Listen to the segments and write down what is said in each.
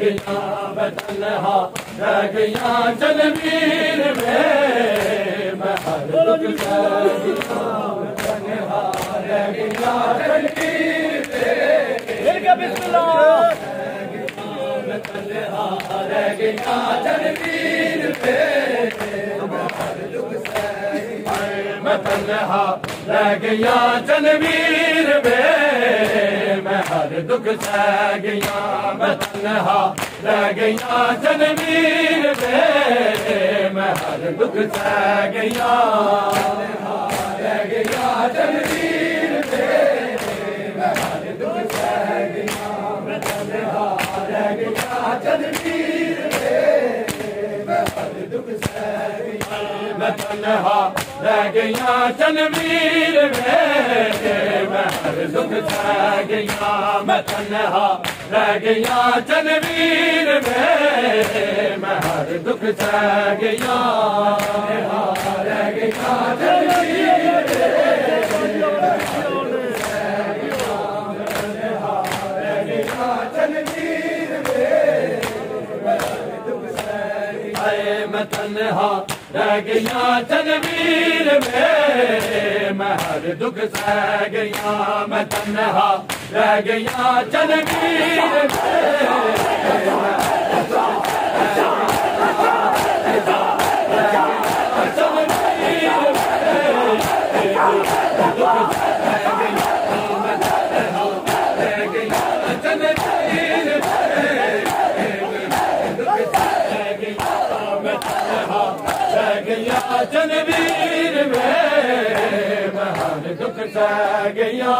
गया मैं तन्हा रह गया जनवीर में मैं हर दुख सह गया मैं मैं तन्हा रह गया जनवीर में मैं हर दुख गया। जनवीर में मैं हर दुख मैं हर दुख मैं तन्हा रह गया जनवीर में मैं हर दुख सह गया मैं तन्हा रह गया जनवीर में गया गया जनवीर मैं तन्हा रह गया जनवीर में मैं हर दुख सह सह गया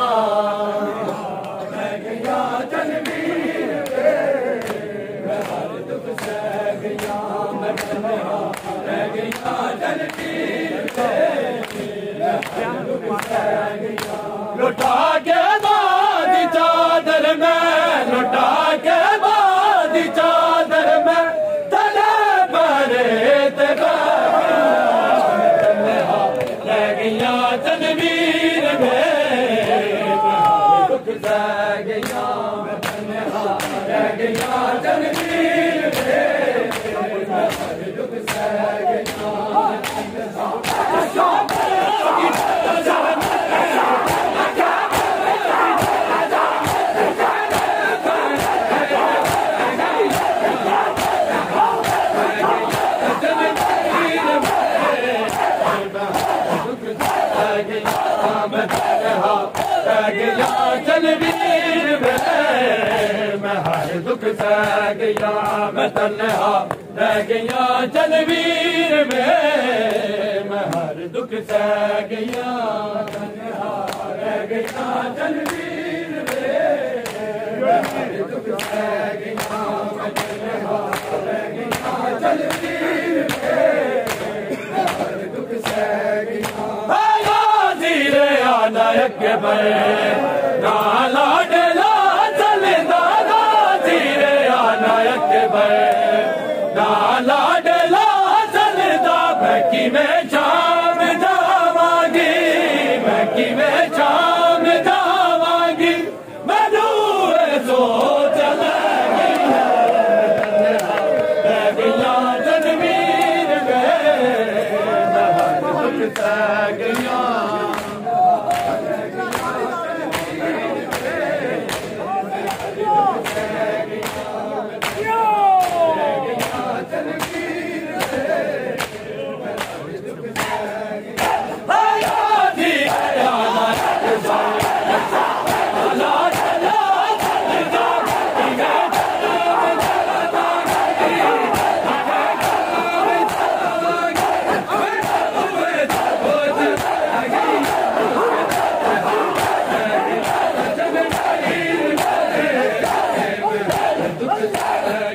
दुख सह गया मैं तन्हा, रह गया जनवीर में। मैं हर दुख सह गया रह गया में। मैं दुख सह मैं रह गया में। मैं हर दुख सह गया। नायक पर ना लाडला Pentagon.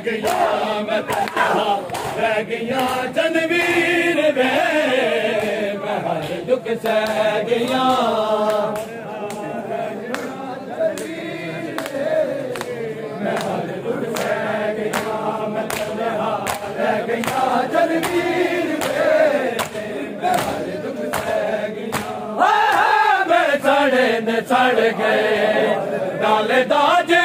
जनवीर में गया। जनवीर दुख सह गया। मैं सड़े न सड़ गए। डाले दाजे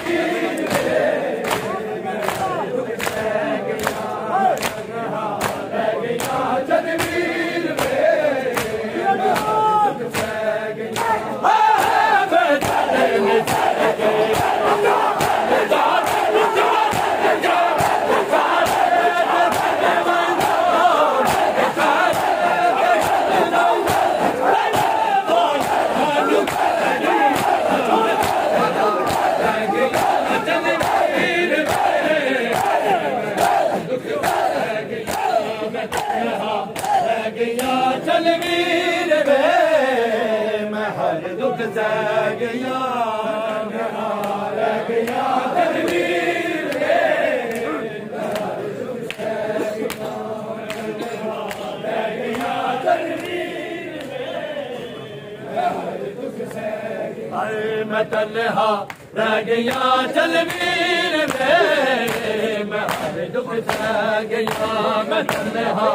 चल वीर वे मैं हर दुख सह गया रह गया चल वीर वे अरे मैं तन्हा रह गया चल वीर वे। मैं हर दुख सह गया मैं तन्हा